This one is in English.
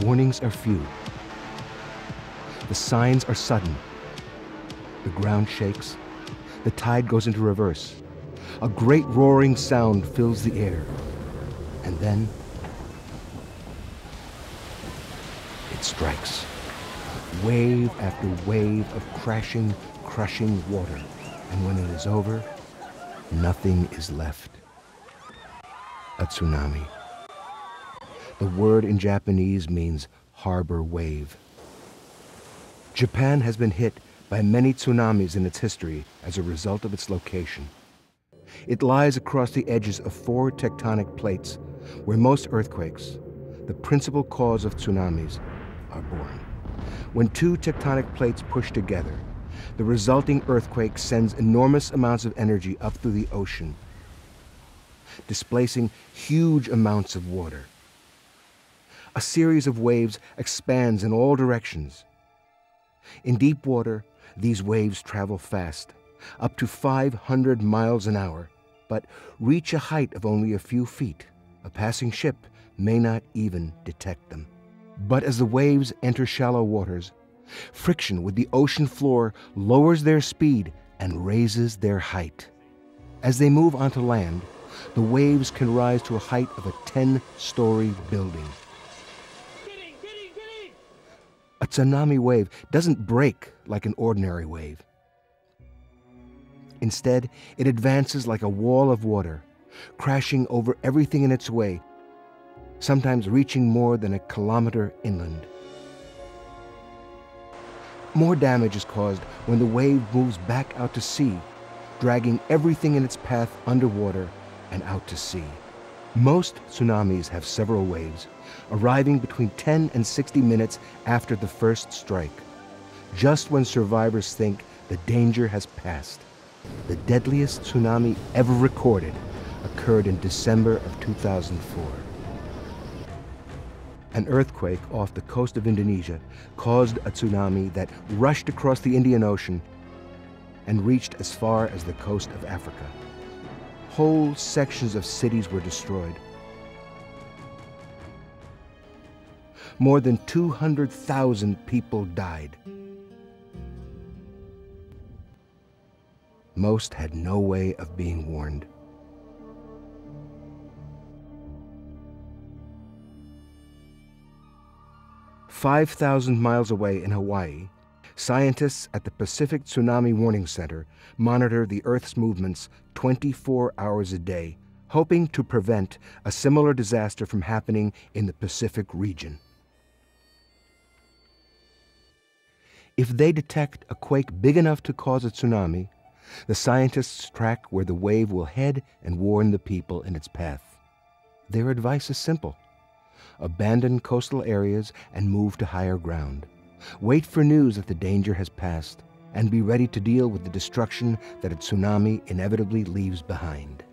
warnings are few. The signs are sudden. The ground shakes. The tide goes into reverse. A great roaring sound fills the air. And then it strikes. Wave after wave of crashing, crushing water. And when it is over, nothing is left. A tsunami. The word in Japanese means harbor wave. Japan has been hit by many tsunamis in its history as a result of its location. It lies across the edges of four tectonic plates where most earthquakes, the principal cause of tsunamis, are born. When two tectonic plates push together, the resulting earthquake sends enormous amounts of energy up through the ocean, displacing huge amounts of water a series of waves expands in all directions. In deep water, these waves travel fast, up to 500 miles an hour, but reach a height of only a few feet. A passing ship may not even detect them. But as the waves enter shallow waters, friction with the ocean floor lowers their speed and raises their height. As they move onto land, the waves can rise to a height of a 10 story building. A tsunami wave doesn't break like an ordinary wave. Instead, it advances like a wall of water, crashing over everything in its way, sometimes reaching more than a kilometer inland. More damage is caused when the wave moves back out to sea, dragging everything in its path underwater and out to sea. Most tsunamis have several waves, arriving between 10 and 60 minutes after the first strike, just when survivors think the danger has passed. The deadliest tsunami ever recorded occurred in December of 2004. An earthquake off the coast of Indonesia caused a tsunami that rushed across the Indian Ocean and reached as far as the coast of Africa. Whole sections of cities were destroyed. More than 200,000 people died. Most had no way of being warned. Five thousand miles away in Hawaii, Scientists at the Pacific Tsunami Warning Center monitor the Earth's movements 24 hours a day, hoping to prevent a similar disaster from happening in the Pacific region. If they detect a quake big enough to cause a tsunami, the scientists track where the wave will head and warn the people in its path. Their advice is simple abandon coastal areas and move to higher ground. Wait for news that the danger has passed, and be ready to deal with the destruction that a tsunami inevitably leaves behind.